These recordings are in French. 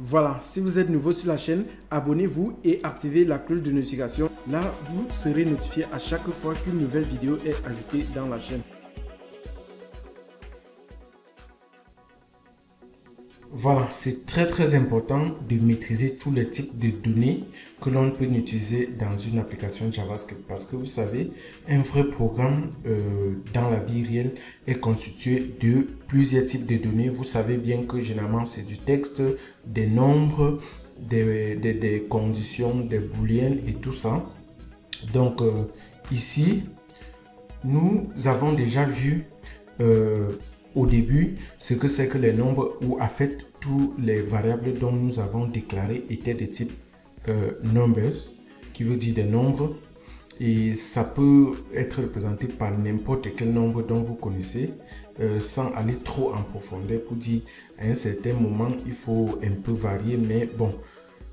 Voilà, si vous êtes nouveau sur la chaîne, abonnez-vous et activez la cloche de notification. Là, vous serez notifié à chaque fois qu'une nouvelle vidéo est ajoutée dans la chaîne. Voilà, c'est très très important de maîtriser tous les types de données que l'on peut utiliser dans une application JavaScript parce que vous savez, un vrai programme euh, dans la vie réelle est constitué de plusieurs types de données. Vous savez bien que généralement c'est du texte, des nombres, des, conditions, des booléens et tout ça. Donc euh, ici, nous avons déjà vu euh, au début ce que c'est que les nombres ou en fait tous les variables dont nous avons déclaré étaient de type euh, numbers qui veut dire des nombres et ça peut être représenté par n'importe quel nombre dont vous connaissez euh, sans aller trop en profondeur pour dire à un certain moment il faut un peu varier mais bon.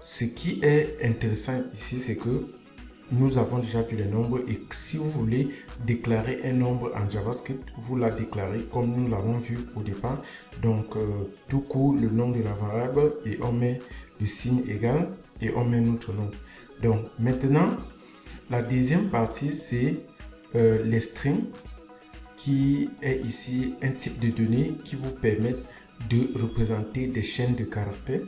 Ce qui est intéressant ici c'est que nous avons déjà vu les nombres et si vous voulez déclarer un nombre en JavaScript, vous la déclarez comme nous l'avons vu au départ. Donc, euh, tout court, le nom de la variable et on met le signe égal et on met notre nom. Donc, maintenant, la deuxième partie, c'est euh, les strings qui est ici un type de données qui vous permettent de représenter des chaînes de caractères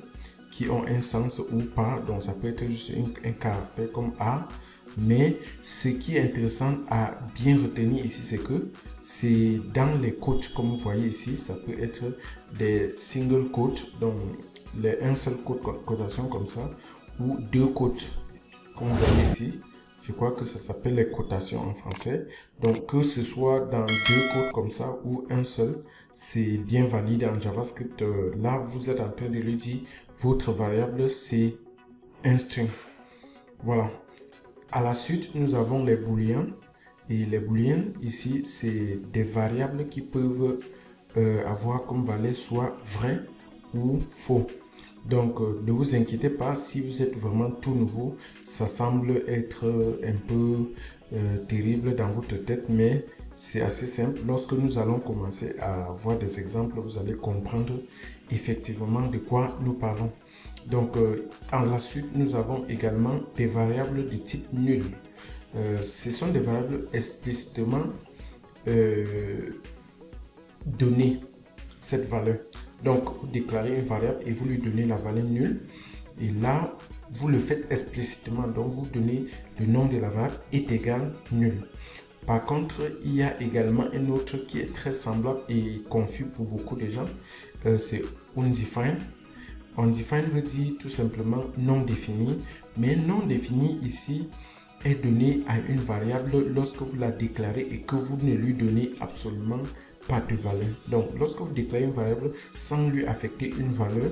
qui ont un sens ou pas. Donc, ça peut être juste un caractère comme A, mais ce qui est intéressant à bien retenir ici, c'est que c'est dans les côtes, comme vous voyez ici, ça peut être des single quotes, donc les un seul quote cotation comme ça, ou deux quotes, comme vous voyez ici. Je crois que ça s'appelle les cotations en français. Donc, que ce soit dans deux codes comme ça ou un seul, c'est bien valide en JavaScript. Euh, là, vous êtes en train de lui dire, votre variable, c'est un string. Voilà. À la suite, nous avons les booléens. Et les booléens, ici, c'est des variables qui peuvent euh, avoir comme valeur soit vrai ou faux. Donc, euh, ne vous inquiétez pas, si vous êtes vraiment tout nouveau, ça semble être un peu euh, terrible dans votre tête, mais c'est assez simple. Lorsque nous allons commencer à voir des exemples, vous allez comprendre effectivement de quoi nous parlons. Donc, euh, en la suite, nous avons également des variables de type nul. Euh, ce sont des variables explicitement euh, données cette valeur. Donc, vous déclarez une variable et vous lui donnez la valeur nulle. Et là, vous le faites explicitement. Donc, vous donnez le nom de la variable est égal nul. Par contre, il y a également un autre qui est très semblable et confus pour beaucoup de gens. c'est undefined. Undefined veut dire tout simplement non défini, mais non défini ici est donné à une variable lorsque vous la déclarez et que vous ne lui donnez absolument pas de valeur. Donc, lorsque vous déclarez une variable sans lui affecter une valeur,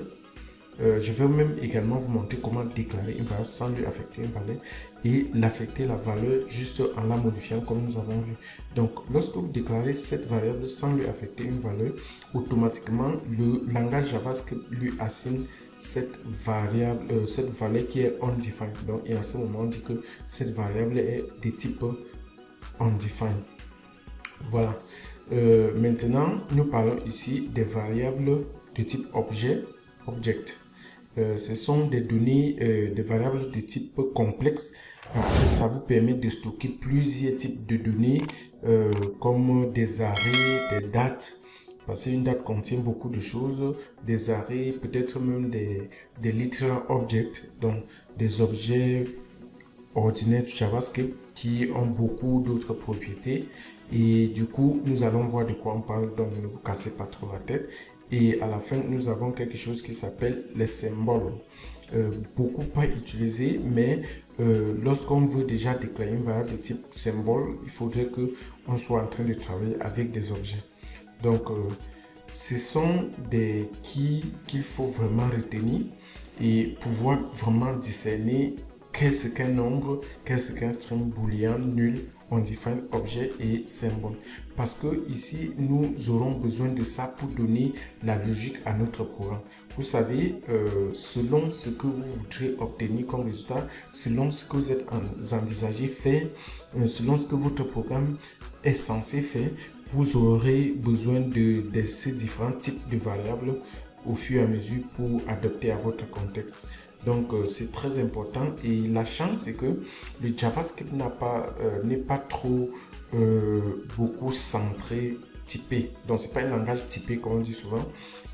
euh, je vais même également vous montrer comment déclarer une valeur sans lui affecter une valeur et l'affecter la valeur juste en la modifiant comme nous avons vu. Donc, lorsque vous déclarez cette variable sans lui affecter une valeur, automatiquement, le langage JavaScript lui assigne cette variable, euh, cette valeur qui est undefined. Donc, et à ce moment, on dit que cette variable est de type undefined. Voilà. Euh, maintenant, nous parlons ici des variables de type objet, object. Euh, ce sont des données, euh, des variables de type complexe. Ça vous permet de stocker plusieurs types de données euh, comme des arrêts, des dates, parce qu'une date contient beaucoup de choses, des arrêts, peut-être même des, des literal objects, donc des objets ordinaires JavaScript qui ont beaucoup d'autres propriétés. Et du coup, nous allons voir de quoi on parle, donc ne vous cassez pas trop la tête. Et à la fin, nous avons quelque chose qui s'appelle les symboles. Euh, beaucoup pas utilisé, mais euh, lorsqu'on veut déjà déclarer une variable de type symbole, il faudrait que on soit en train de travailler avec des objets. Donc, euh, ce sont des keys qu'il faut vraiment retenir et pouvoir vraiment discerner qu'est-ce qu'un nombre, qu'est-ce qu'un string boolean nul? Undefined objet et symbole. Parce que ici, nous aurons besoin de ça pour donner la logique à notre programme. Vous savez, euh, selon ce que vous voudrez obtenir comme résultat, selon ce que vous êtes envisagé faire, euh, selon ce que votre programme est censé faire, vous aurez besoin de, de ces différents types de variables au fur et à mesure pour adapter à votre contexte. Donc c'est très important et la chance c'est que le JavaScript n'a pas n'est pas trop beaucoup centré typé. Donc c'est pas un langage typé comme on dit souvent.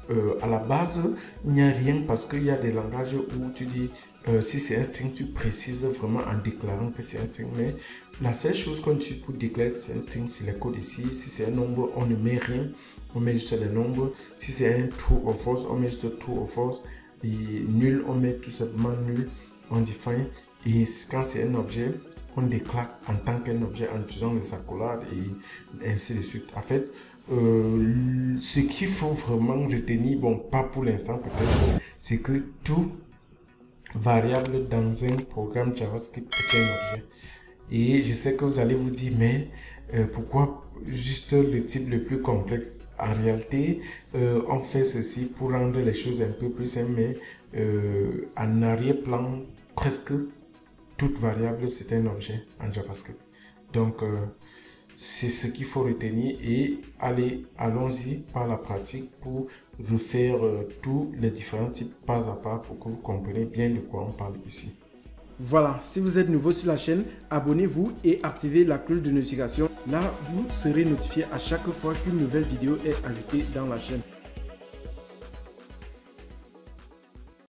Euh, à la base, il n'y a rien parce qu'il y a des langages où tu dis euh, si c'est un string, tu précises vraiment en déclarant que c'est un string. Mais la seule chose qu'on utilise pour déclarer que c'est un string, c'est le code ici. Si c'est un nombre, on ne met rien, on met juste les nombres. Si c'est un true ou false, on met juste true ou false. Et nul, on met tout simplement nul, on define. Et quand c'est un objet, on déclare en tant qu'un objet en utilisant les accolades et ainsi de suite. En fait, euh, ce qu'il faut vraiment retenir, bon, pas pour l'instant peut-être, c'est que tout variable dans un programme JavaScript est un objet. Et je sais que vous allez vous dire, mais euh, pourquoi juste le type le plus complexe En réalité, euh, on fait ceci pour rendre les choses un peu plus simples, mais en arrière-plan, presque toute variable, c'est un objet en JavaScript. Donc, euh, c'est ce qu'il faut retenir et allez, allons-y par la pratique pour refaire euh, tous les différents types pas à pas pour que vous compreniez bien de quoi on parle ici. Voilà, si vous êtes nouveau sur la chaîne, abonnez-vous et activez la cloche de notification. Là, vous serez notifié à chaque fois qu'une nouvelle vidéo est ajoutée dans la chaîne.